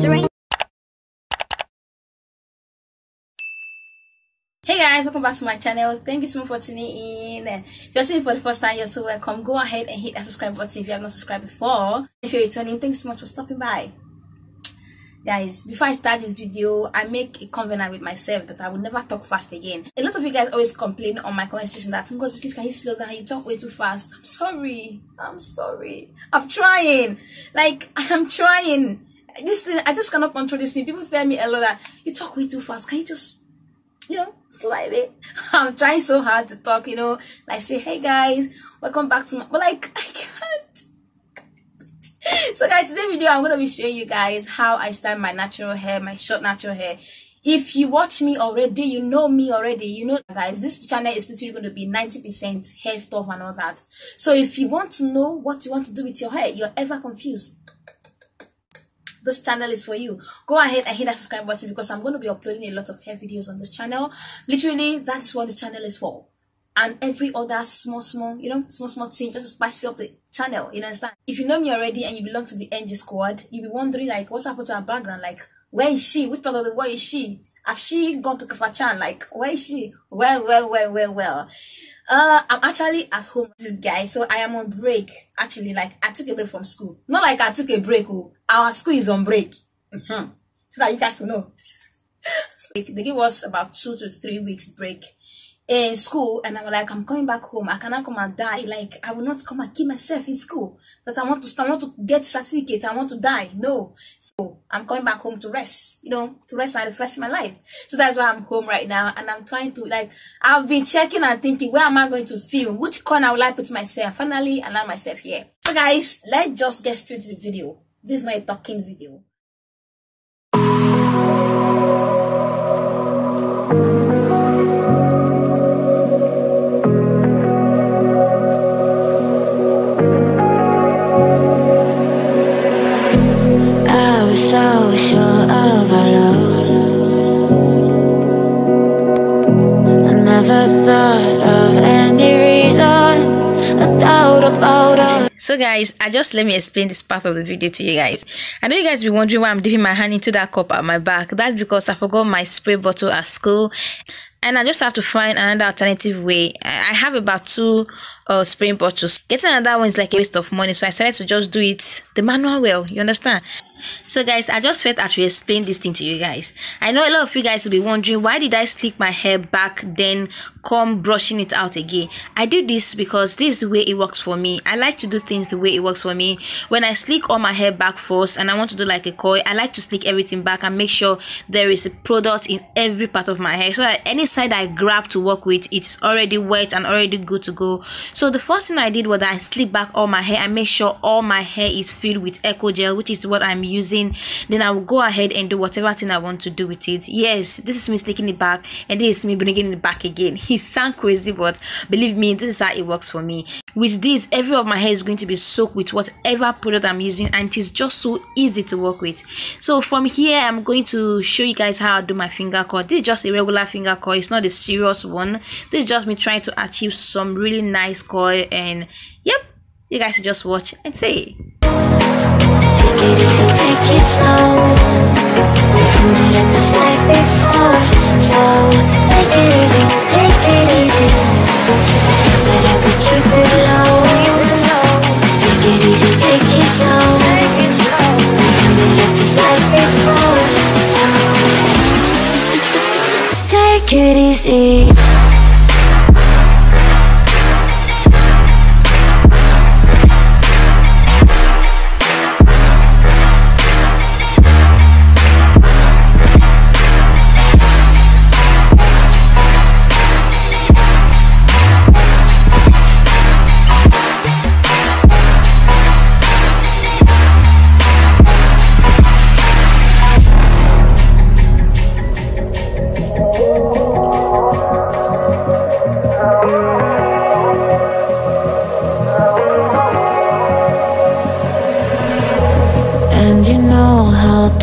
Hey guys, welcome back to my channel. Thank you so much for tuning in. If you're seeing for the first time, you're so welcome. Go ahead and hit that subscribe button if you have not subscribed before. If you're returning, thanks so much for stopping by. Guys, before I start this video, I make a covenant with myself that I will never talk fast again. A lot of you guys always complain on my conversation that Ngozi, please can you slow down? You talk way too fast. I'm sorry. I'm sorry. I'm trying. Like, I'm trying. This thing, I just cannot control this thing. People tell me a lot that you talk way too fast. Can you just you know, slow a bit. I'm trying so hard to talk, you know, like say, hey guys, welcome back to my, but like, I can't. so guys, today video, I'm going to be showing you guys how I style my natural hair, my short natural hair. If you watch me already, you know me already, you know guys, this channel is literally going to be 90% hair stuff and all that. So if you want to know what you want to do with your hair, you're ever confused, this channel is for you. Go ahead and hit that subscribe button because i'm going to be uploading a lot of hair videos on this channel. Literally that's what the channel is for. And every other small small you know small small thing just to spice up the channel you understand? If you know me already and you belong to the ng squad you'll be wondering like what's happened to our background? Like where is she? Which part of the world is she? Have she gone to Kafanchan? Like where is she? Well well well well well uh, I'm actually at home, guys. So I am on break. Actually, like I took a break from school. Not like I took a break. Oh, our school is on break. Mm-hmm. So that you guys will know. they give us about two to three weeks break in school and I'm like, I'm coming back home. I cannot come and die. Like, I will not come and kill myself in school. That I want to, I want to get certificate. I want to die. No. So I'm coming back home to rest, you know, to rest and refresh my life. So that's why I'm home right now. And I'm trying to like, I've been checking and thinking, where am I going to film? Which corner will I put myself? Finally, I land myself here. So guys, let's just get straight to the video. This is not a talking video. So guys, I just let me explain this part of the video to you guys. I know you guys be wondering why I'm dipping my hand into that cup at my back. That's because I forgot my spray bottle at school and I just have to find another alternative way. I have about two uh, spraying bottles. Getting another one is like a waste of money, so I decided to just do it the manual way. You understand? So guys, I just felt I should explain this thing to you guys. I know a lot of you guys will be wondering why did I slick my hair back then come brushing it out again. I do this because this is the way it works for me. I like to do things the way it works for me. When I slick all my hair back first and I want to do like a coil, I like to slick everything back and make sure there is a product in every part of my hair so that any side I grab to work with it's already wet and already good to go. So the first thing I did was I slick back all my hair. I make sure all my hair is filled with eco gel which is what I'm using then i will go ahead and do whatever thing i want to do with it. Yes this is me sticking it back and this is me bringing it back again. He sound crazy but believe me this is how it works for me. With this every of my hair is going to be soaked with whatever product i'm using and it is just so easy to work with. So from here i'm going to show you guys how i do my finger curl. This is just a regular finger curl it's not a serious one. This is just me trying to achieve some really nice coil and yep you guys should just watch and see Take it easy, take it slow. Ended up just like before. So take it easy, take it easy. But I could keep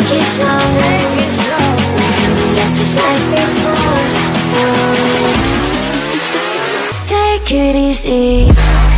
it slow. Up just like before, so take it easy.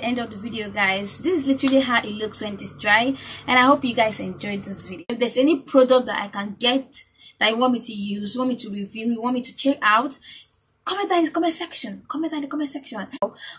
The end of the video guys. This is literally how it looks when it is dry and i hope you guys enjoyed this video. If there's any product that i can get that you want me to use want me to review you want me to check out comment down in the comment section. Comment down in the comment section.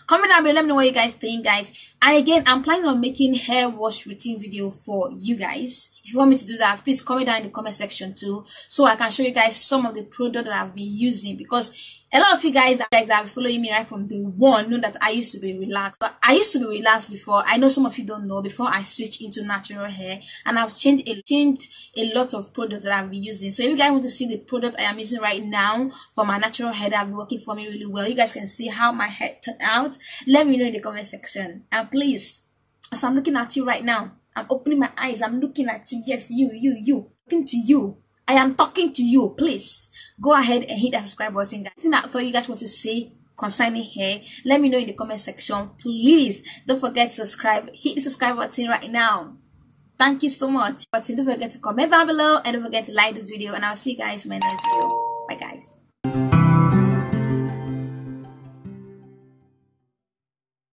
Comment down below. Let me know what you guys think guys. And again i'm planning on making hair wash routine video for you guys if you want me to do that please comment down in the comment section too so i can show you guys some of the product that i've been using because a lot of you guys that that following me right from day one know that I used to be relaxed. But I used to be relaxed before. I know some of you don't know before I switched into natural hair, and I've changed a changed a lot of products that I've been using. So if you guys want to see the product I am using right now for my natural hair that have been working for me really well, you guys can see how my hair turned out. Let me know in the comment section, and please, as I'm looking at you right now, I'm opening my eyes. I'm looking at you. Yes, you, you, you, looking to you. I am talking to you. Please go ahead and hit that subscribe button, guys. Anything I thought you guys want to say concerning hair, let me know in the comment section. Please don't forget to subscribe. Hit the subscribe button right now. Thank you so much. But don't forget to comment down below and don't forget to like this video. And I'll see you guys in my next video. Bye, guys.